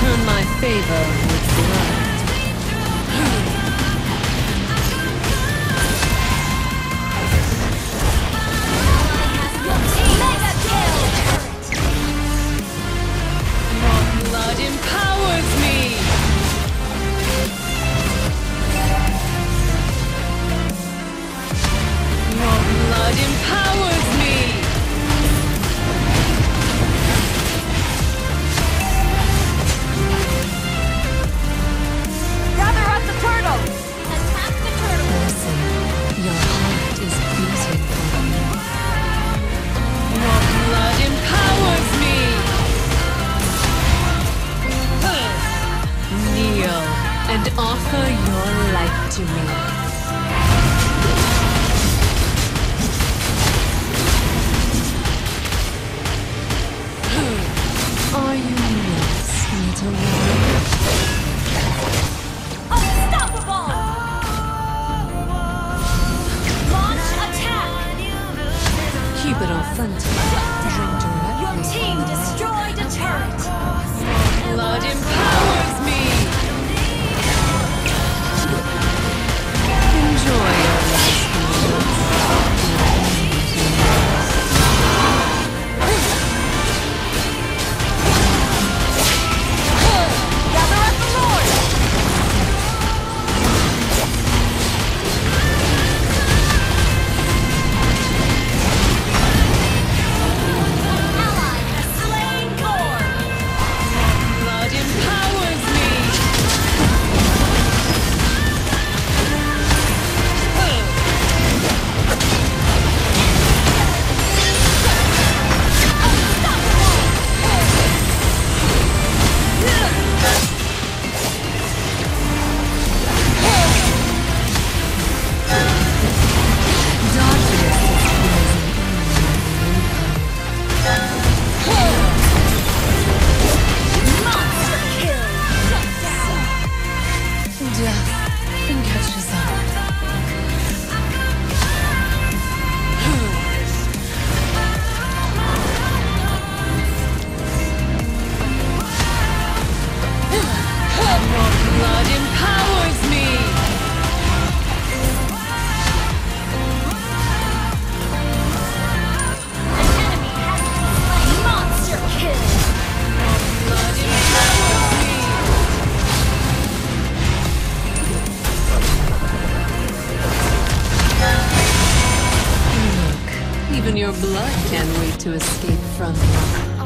return my favor with blood. offer your life to me. Even your blood can't wait to escape from you.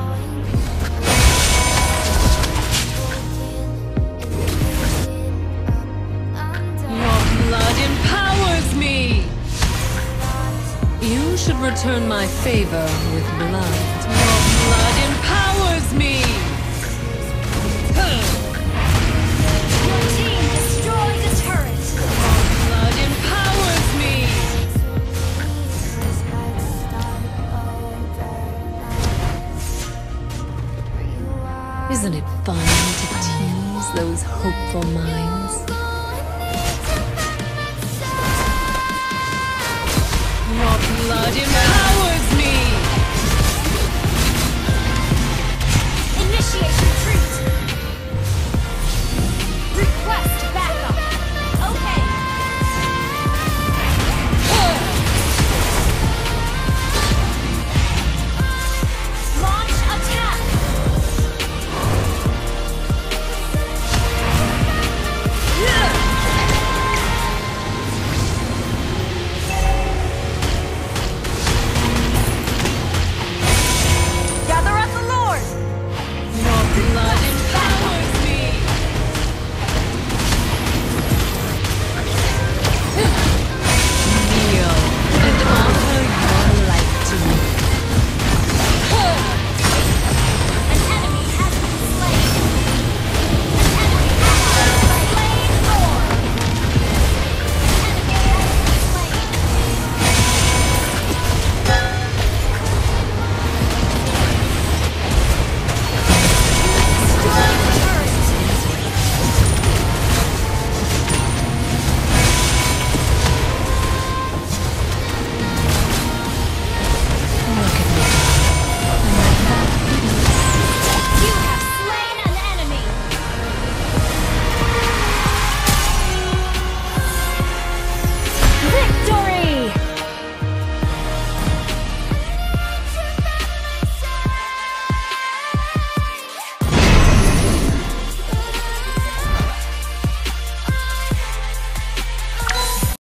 You should return my favor with blood. for my